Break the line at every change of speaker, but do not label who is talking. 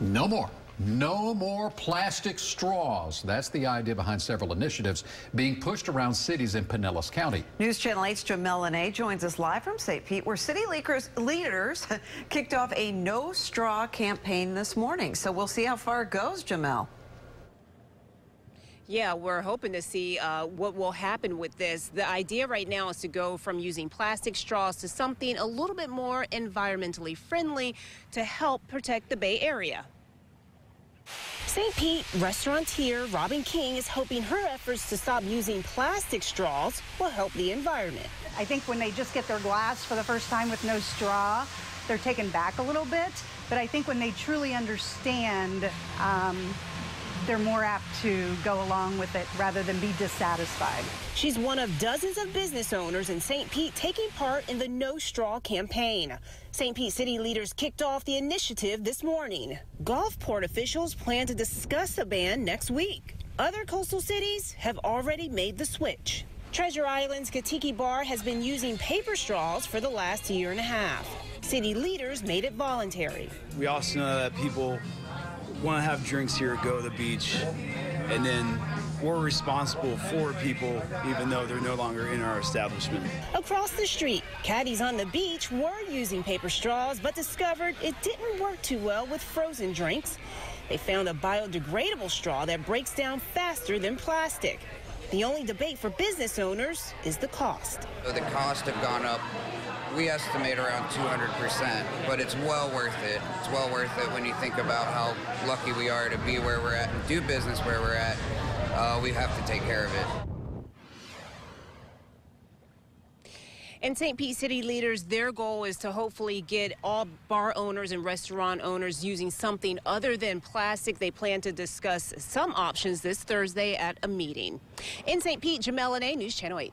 No more. No more plastic straws. That's the idea behind several initiatives being pushed around cities in Pinellas County.
News Channel 8's Jamel Lene joins us live from St. Pete, where city leaders, leaders kicked off a no straw campaign this morning. So we'll see how far it goes, Jamel.
Yeah, we're hoping to see uh, what will happen with this. The idea right now is to go from using plastic straws to something a little bit more environmentally friendly to help protect the Bay Area. St. Pete restaurateur Robin King is hoping her efforts to stop using plastic straws will help the environment.
I think when they just get their glass for the first time with no straw, they're taken back a little bit. But I think when they truly understand um, they're more apt to go along with it rather than be dissatisfied.
She's one of dozens of business owners in St. Pete taking part in the No Straw campaign. St. Pete city leaders kicked off the initiative this morning. Gulfport officials plan to discuss a ban next week. Other coastal cities have already made the switch. Treasure Island's Katiki Bar has been using paper straws for the last year and a half. City leaders made it voluntary.
We also know that people want to have drinks here, go to the beach, and then we're responsible for people even though they're no longer in our establishment.
Across the street, Caddy's on the beach were using paper straws but discovered it didn't work too well with frozen drinks. They found a biodegradable straw that breaks down faster than plastic. The only debate for business owners is the cost.
The cost have gone up we estimate around 200%, but it's well worth it. It's well worth it when you think about how lucky we are to be where we're at and do business where we're at. Uh, we have to take care of it.
And St. Pete city leaders, their goal is to hopefully get all bar owners and restaurant owners using something other than plastic. They plan to discuss some options this Thursday at a meeting. In St. Pete, Jamel News Channel 8.